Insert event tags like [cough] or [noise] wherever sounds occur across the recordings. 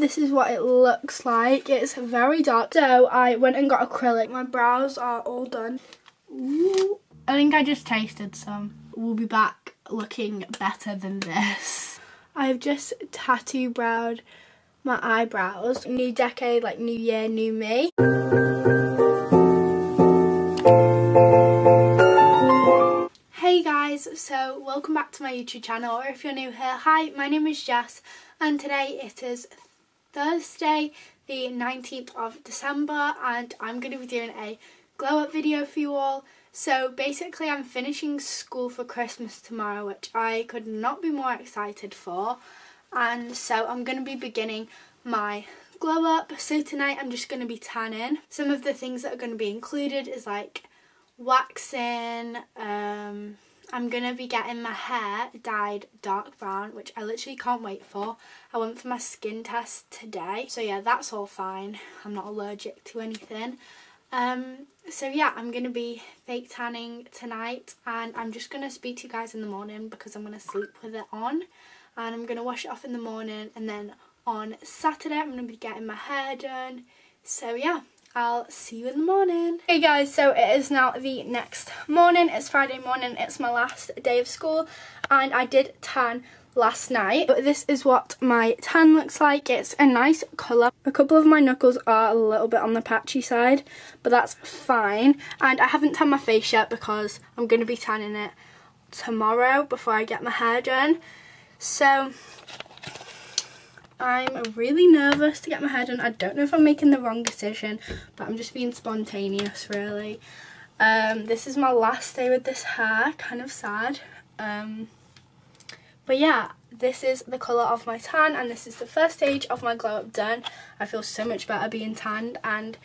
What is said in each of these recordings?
This is what it looks like. It's very dark. So I went and got acrylic. My brows are all done. Ooh. I think I just tasted some. We'll be back looking better than this. I've just tattoo browed my eyebrows. New decade, like new year, new me. Hey guys, so welcome back to my YouTube channel or if you're new here, hi, my name is Jess and today it is Thursday the 19th of December and I'm going to be doing a glow up video for you all. So basically I'm finishing school for Christmas tomorrow which I could not be more excited for and so I'm going to be beginning my glow up. So tonight I'm just going to be tanning. Some of the things that are going to be included is like waxing, um, I'm going to be getting my hair dyed dark brown, which I literally can't wait for. I went for my skin test today, so yeah, that's all fine. I'm not allergic to anything. Um, so yeah, I'm going to be fake tanning tonight, and I'm just going to speak to you guys in the morning because I'm going to sleep with it on. And I'm going to wash it off in the morning, and then on Saturday I'm going to be getting my hair done. So yeah, I'll see you in the morning. Hey guys, so it is now the next morning. It's Friday morning. It's my last day of school and I did tan last night. But this is what my tan looks like. It's a nice colour. A couple of my knuckles are a little bit on the patchy side, but that's fine. And I haven't tanned my face yet because I'm going to be tanning it tomorrow before I get my hair done. So I'm really nervous to get my hair done. I don't know if I'm making the wrong decision, but I'm just being spontaneous, really. Um, this is my last day with this hair, kind of sad. Um, but yeah, this is the colour of my tan, and this is the first stage of my glow up done. I feel so much better being tanned, and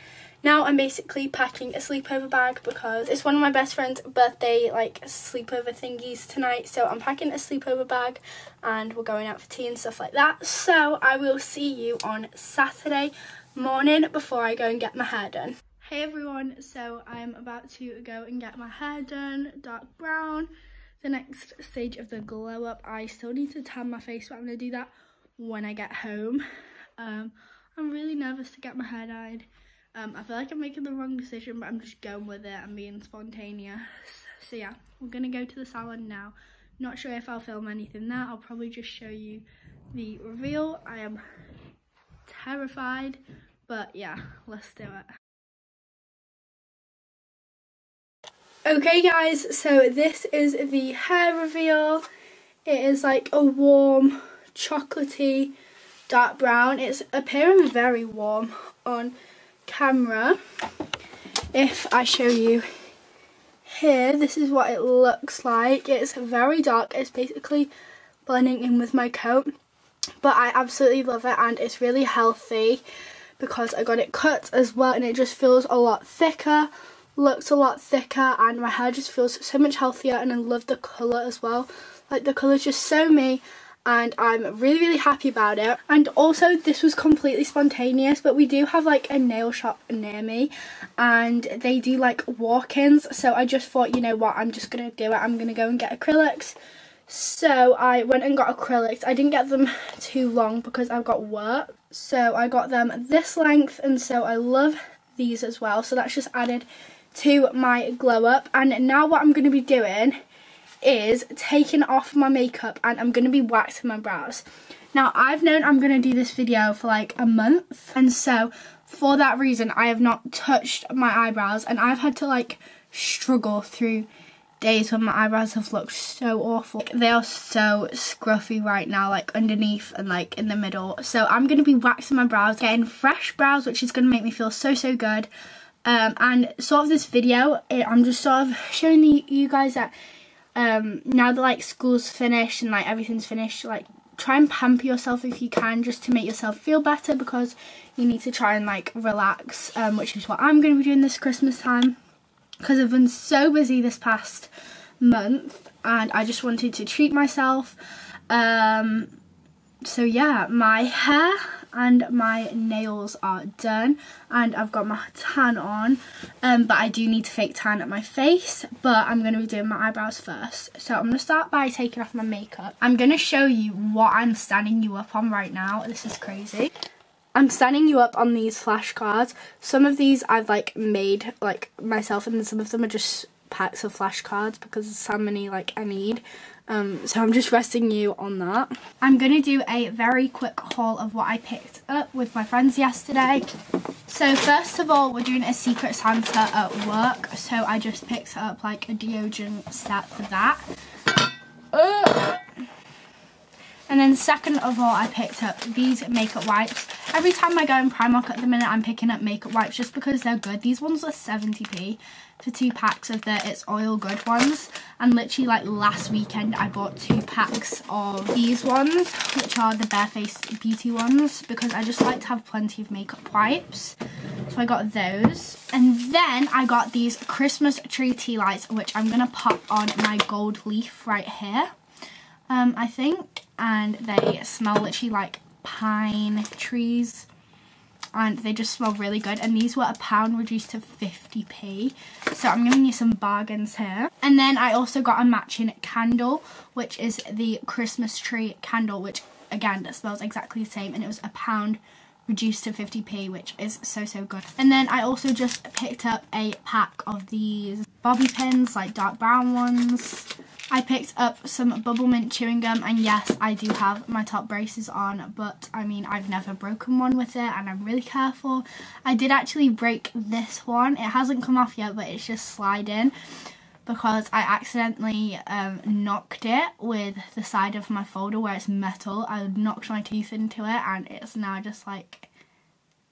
now I'm basically packing a sleepover bag because it's one of my best friend's birthday like sleepover thingies tonight. So I'm packing a sleepover bag and we're going out for tea and stuff like that. So I will see you on Saturday morning before I go and get my hair done. Hey everyone, so I'm about to go and get my hair done, dark brown. The next stage of the glow up, I still need to tan my face, but I'm going to do that when I get home. Um, I'm really nervous to get my hair dyed. Um, I feel like I'm making the wrong decision, but I'm just going with it and being spontaneous. So yeah, we're gonna go to the salon now. Not sure if I'll film anything there. I'll probably just show you the reveal. I am terrified, but yeah, let's do it. Okay guys, so this is the hair reveal. It is like a warm, chocolatey, dark brown. It's appearing very warm on camera, if I show you here, this is what it looks like. It's very dark. It's basically blending in with my coat. But I absolutely love it and it's really healthy because I got it cut as well and it just feels a lot thicker, looks a lot thicker and my hair just feels so much healthier and I love the colour as well. Like the colour's just so me and I'm really really happy about it. And also this was completely spontaneous but we do have like a nail shop near me and they do like walk-ins. So I just thought you know what? I'm just gonna do it. I'm gonna go and get acrylics. So I went and got acrylics. I didn't get them too long because I've got work. So I got them this length and so I love these as well. So that's just added to my glow up and now what I'm going to be doing is taking off my makeup and I'm going to be waxing my brows. Now, I've known I'm going to do this video for like a month. And so, for that reason, I have not touched my eyebrows. And I've had to like struggle through days when my eyebrows have looked so awful. They are so scruffy right now, like underneath and like in the middle. So I'm going to be waxing my brows, getting fresh brows, which is going to make me feel so, so good. Um, and sort of this video, I'm just sort of showing you guys that um, now that like school's finished and like everything's finished, like try and pamper yourself if you can just to make yourself feel better because you need to try and like relax, um, which is what I'm going to be doing this Christmas time because I've been so busy this past month and I just wanted to treat myself. Um, so yeah, my hair and my nails are done and I've got my tan on um, but I do need to fake tan at my face but I'm going to be doing my eyebrows first so I'm going to start by taking off my makeup I'm going to show you what I'm standing you up on right now this is crazy I'm signing you up on these flashcards. Some of these I've like made like myself and some of them are just packs of flashcards because there's so many like I need. Um, so I'm just resting you on that. I'm going to do a very quick haul of what I picked up with my friends yesterday. So first of all, we're doing a Secret Santa at work. So I just picked up like a deodorant set for that. And then second of all, I picked up these makeup wipes. Every time I go in Primark at the minute, I'm picking up makeup wipes just because they're good. These ones are 70p for two packs of the It's Oil Good ones. And literally like last weekend, I bought two packs of these ones, which are the Barefaced Beauty ones, because I just like to have plenty of makeup wipes. So I got those. And then I got these Christmas tree tea lights, which I'm going to pop on my gold leaf right here. Um, I think and they smell literally like pine trees and they just smell really good. And these were a pound reduced to 50p so I'm giving you some bargains here. And then I also got a matching candle which is the Christmas tree candle which again that smells exactly the same. And it was a pound reduced to 50p which is so so good. And then I also just picked up a pack of these bobby pins like dark brown ones I picked up some bubble mint chewing gum and yes I do have my top braces on but I mean I've never broken one with it and I'm really careful. I did actually break this one. It hasn't come off yet but it's just sliding because I accidentally um, knocked it with the side of my folder where it's metal. I knocked my teeth into it and it's now just like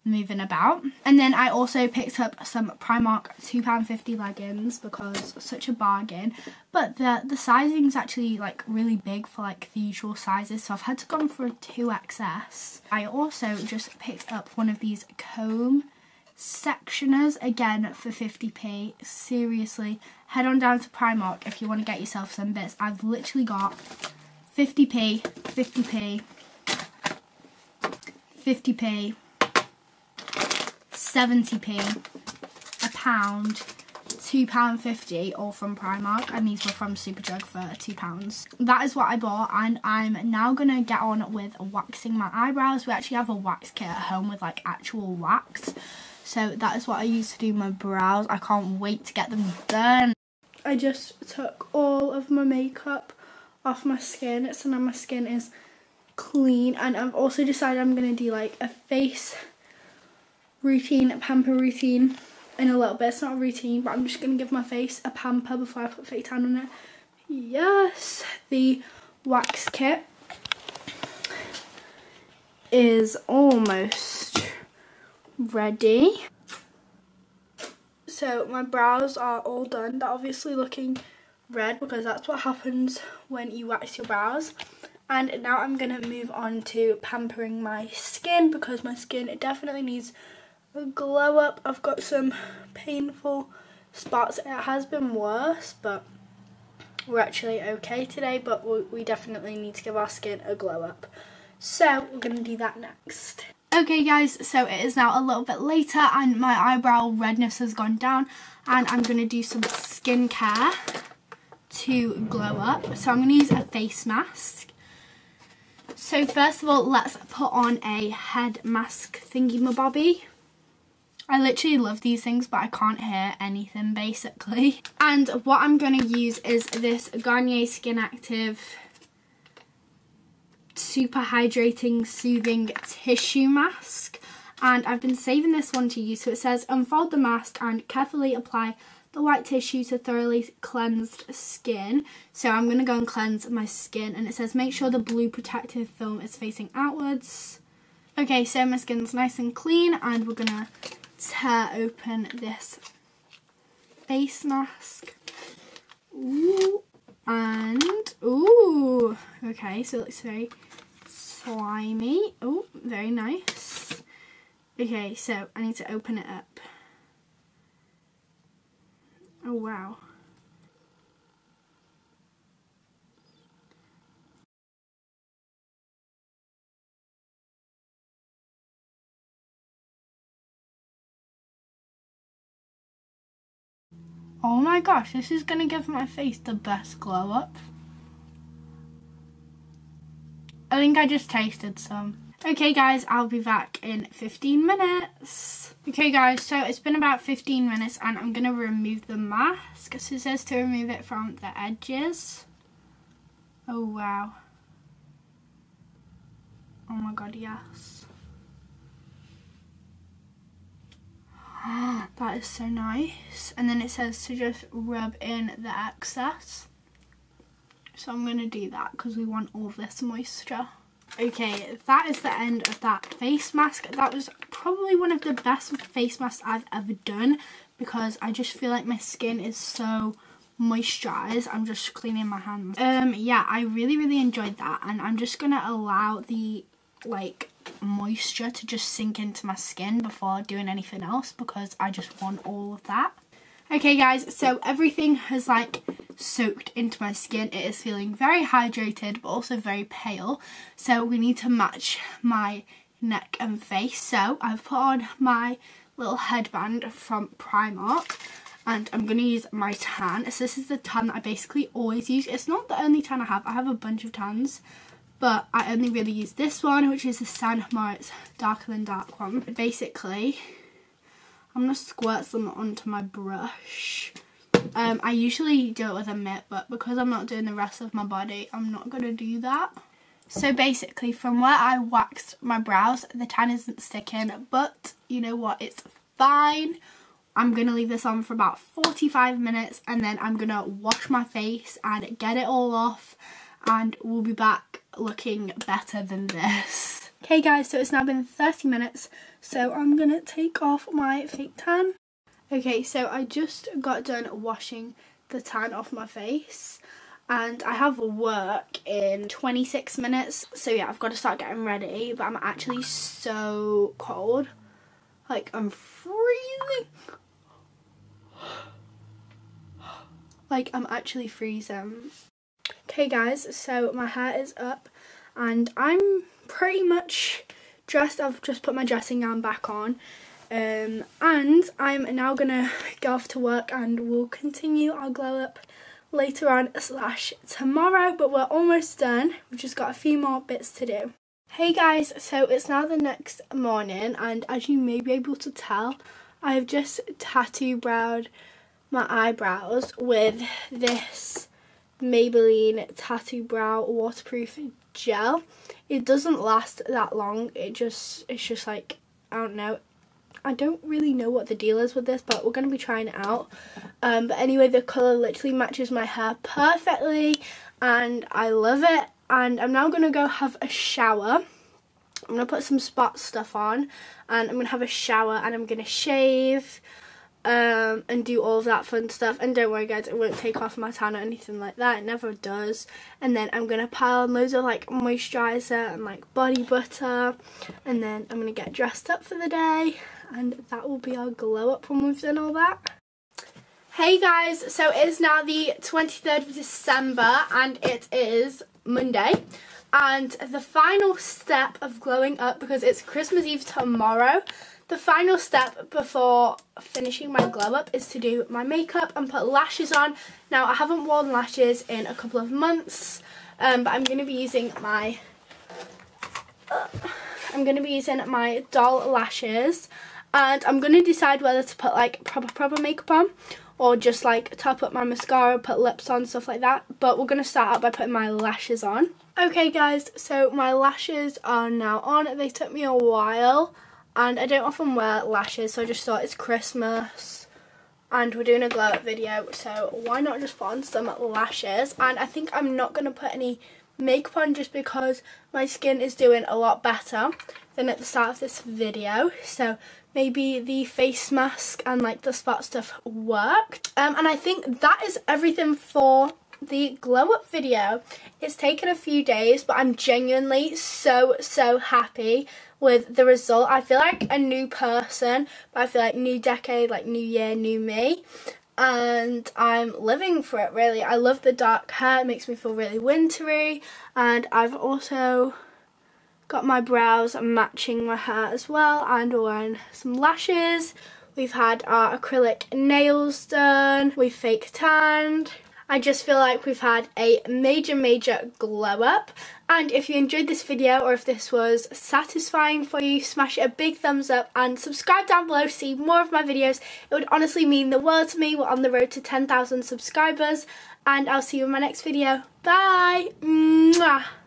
moving about. And then I also picked up some Primark £2.50 leggings because such a bargain. But the, the sizing is actually like really big for like the usual sizes. So I've had to go for a 2XS. I also just picked up one of these comb sectioners again for 50p. Seriously, head on down to Primark if you want to get yourself some bits. I've literally got 50p, 50p, 50p, 70p, a pound, £2.50 all from Primark and these were from Superdrug for £2. That is what I bought and I'm now going to get on with waxing my eyebrows. We actually have a wax kit at home with like actual wax. So that is what I use to do my brows. I can't wait to get them done. I just took all of my makeup off my skin so now my skin is clean and I've also decided I'm going to do like a face routine, pamper routine in a little bit. It's not a routine, but I'm just going to give my face a pamper before I put fake tan on it. Yes, the wax kit is almost ready. So my brows are all done. They're obviously looking red because that's what happens when you wax your brows. And now I'm going to move on to pampering my skin because my skin definitely needs glow up. I've got some painful spots. It has been worse, but we're actually okay today, but we definitely need to give our skin a glow up. So we're going to do that next. Okay guys, so it is now a little bit later and my eyebrow redness has gone down and I'm going to do some skincare to glow up. So I'm going to use a face mask. So first of all, let's put on a head mask thingy mabobby. I literally love these things, but I can't hear anything basically. [laughs] And what I'm going to use is this Garnier Skin Active Super Hydrating Soothing Tissue Mask. And I've been saving this one to use. So it says, unfold the mask and carefully apply the white tissue to thoroughly cleansed skin. So I'm going to go and cleanse my skin. And it says, make sure the blue protective film is facing outwards. Okay, so my skin's nice and clean and we're going to tear open this face mask. Ooh, and, ooh, okay, so it looks very slimy. Oh, very nice. Okay, so I need to open it up. Oh, wow. Oh my gosh, this is going to give my face the best glow up. I think I just tasted some. Okay guys, I'll be back in 15 minutes. Okay guys, so it's been about 15 minutes and I'm going to remove the mask. So it says to remove it from the edges. Oh wow. Oh my god, yes. [gasps] that is so nice. And then it says to just rub in the excess. So I'm going to do that because we want all this moisture. Okay, that is the end of that face mask. That was probably one of the best face masks I've ever done because I just feel like my skin is so moisturized. I'm just cleaning my hands. Um, yeah, I really, really enjoyed that and I'm just to allow the like moisture to just sink into my skin before doing anything else because I just want all of that. Okay guys, so everything has like soaked into my skin. It is feeling very hydrated but also very pale. So we need to match my neck and face. So I've put on my little headband from Primark and I'm going to use my tan. So this is the tan that I basically always use. It's not the only tan I have. I have a bunch of tans but I only really use this one which is the St. Moriz Darker Than Dark one. Basically I'm going to squirt some onto my brush. Um, I usually do it with a mitt, but because I'm not doing the rest of my body, I'm not going to do that. So basically, from where I waxed my brows, the tan isn't sticking, but you know what, it's fine. I'm going to leave this on for about 45 minutes, and then I'm going to wash my face and get it all off, and we'll be back looking better than this. Okay guys, so it's now been 30 minutes, so I'm going to take off my fake tan. Okay, so I just got done washing the tan off my face and I have work in 26 minutes so yeah I've got to start getting ready but I'm actually so cold like I'm freezing like I'm actually freezing okay guys so my hair is up and I'm pretty much dressed. I've just put my dressing gown back on. Um, and I'm now going to go off to work and we'll continue our glow up later on slash tomorrow. But we're almost done. We've just got a few more bits to do. Hey guys, so it's now the next morning and as you may be able to tell, I've just tattoo browed my eyebrows with this Maybelline Tattoo Brow Waterproof Gel. It doesn't last that long. It just, it's just like, I don't know. I don't really know what the deal is with this, but we're going to be trying it out. Um, but anyway, the colour literally matches my hair perfectly, and I love it. And I'm now going to go have a shower. I'm going to put some spot stuff on, and I'm going to have a shower, and I'm going to shave um, and do all of that fun stuff. And don't worry guys, it won't take off my tan or anything like that. It never does. And then I'm going to pile on loads of like moisturiser and like body butter. And then I'm going to get dressed up for the day. And that will be our glow up when we've done all that. Hey guys, so it is now the 23rd of December and it is Monday. And the final step of glowing up, because it's Christmas Eve tomorrow, the final step before finishing my glow up is to do my makeup and put lashes on. Now I haven't worn lashes in a couple of months um, but I'm going to be using my uh, I'm going to be using my doll lashes and I'm going to decide whether to put like proper proper makeup on or just like top up my mascara, put lips on, stuff like that. But we're going to start out by putting my lashes on. Okay guys, so my lashes are now on. They took me a while and I don't often wear lashes so I just thought it's Christmas and we're doing a glow up video so why not just put on some lashes and I think I'm not going to put any makeup on just because my skin is doing a lot better than at the start of this video so maybe the face mask and like the spot stuff worked um, and I think that is everything for the glow up video. It's taken a few days but I'm genuinely so so happy with the result. I feel like a new person, but I feel like new decade, like new year, new me. And I'm living for it really. I love the dark hair, it makes me feel really wintry. And I've also got my brows matching my hair as well and wearing some lashes. We've had our acrylic nails done, we've fake tanned I just feel like we've had a major, major glow up. And if you enjoyed this video or if this was satisfying for you, smash a big thumbs up and subscribe down below to see more of my videos. It would honestly mean the world to me. We're on the road to 10,000 subscribers and I'll see you in my next video. Bye! Mwah.